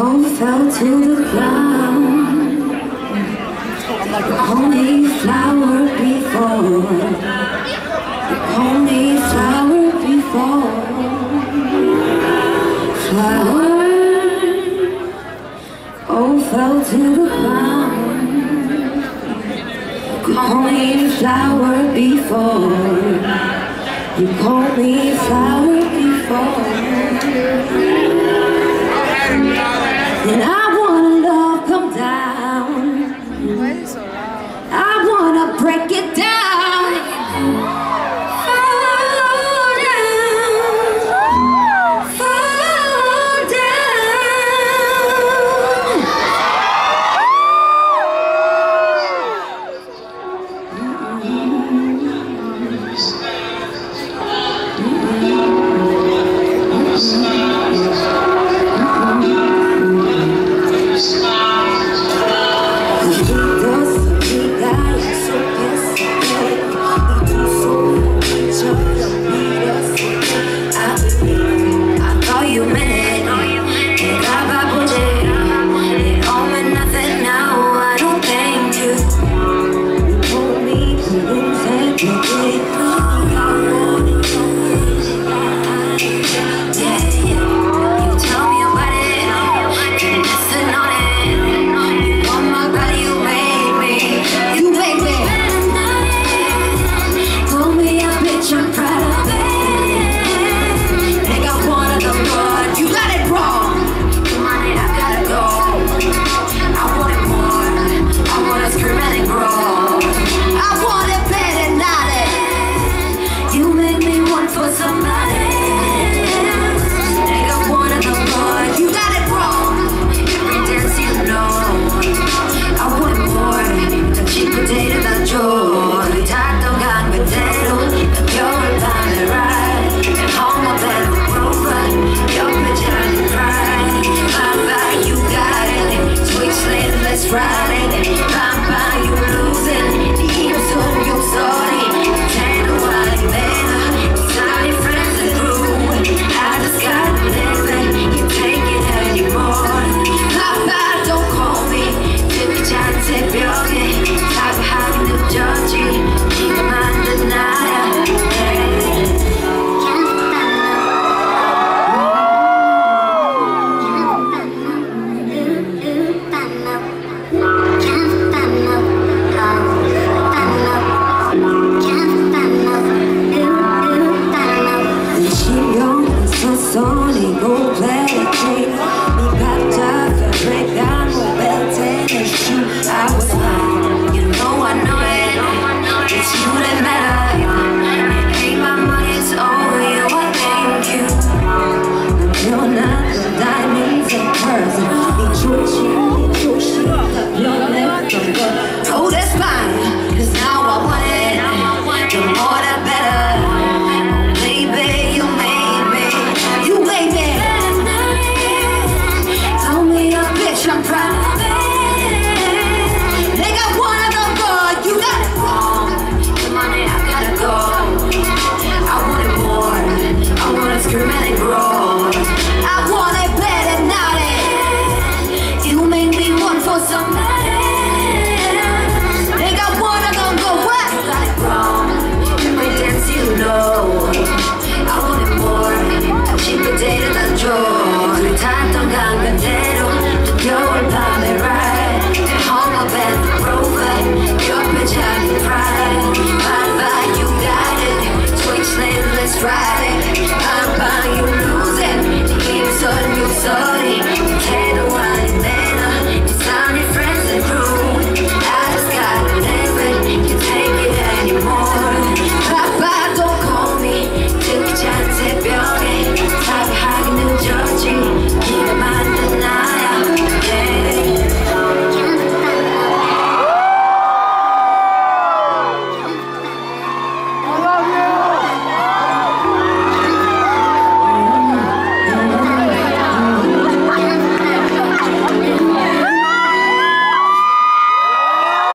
all fell to the ground. The only flower before. The only flower before. Flower all fell to the ground. You called me flower before. You called me flower before. Coming up. solid gold play.